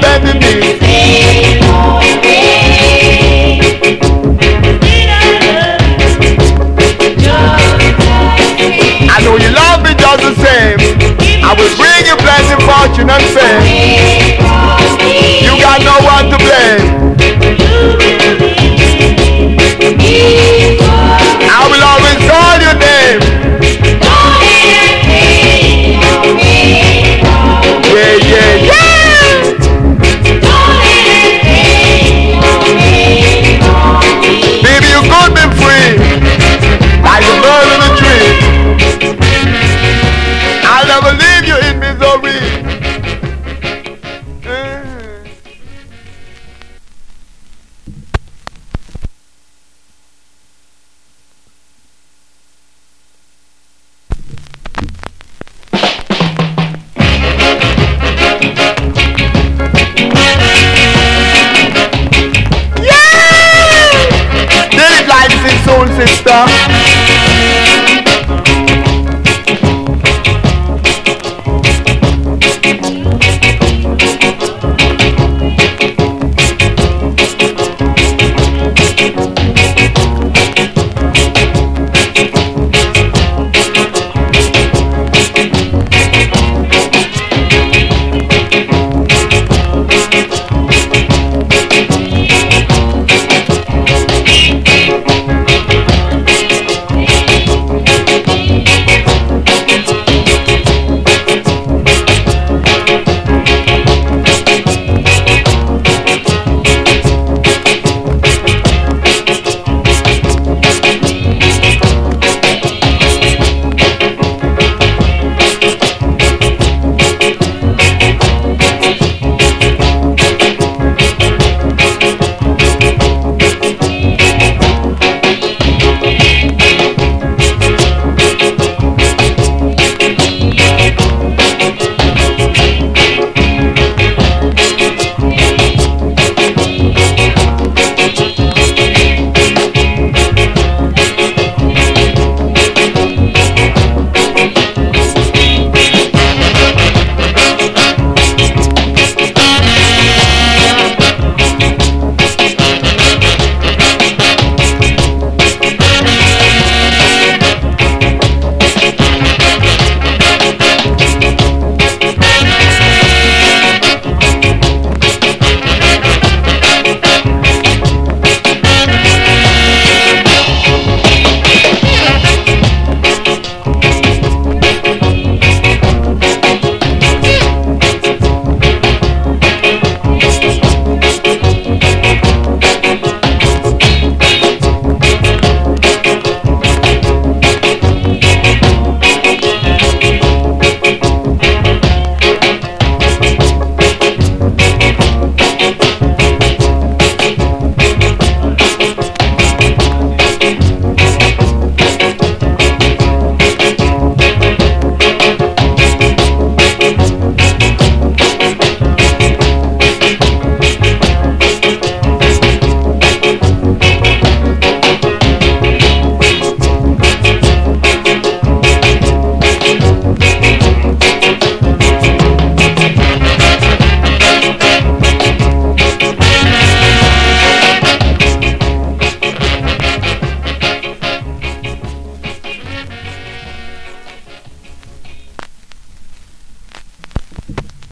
crawling on Uh. Yeah! Like this soul sister?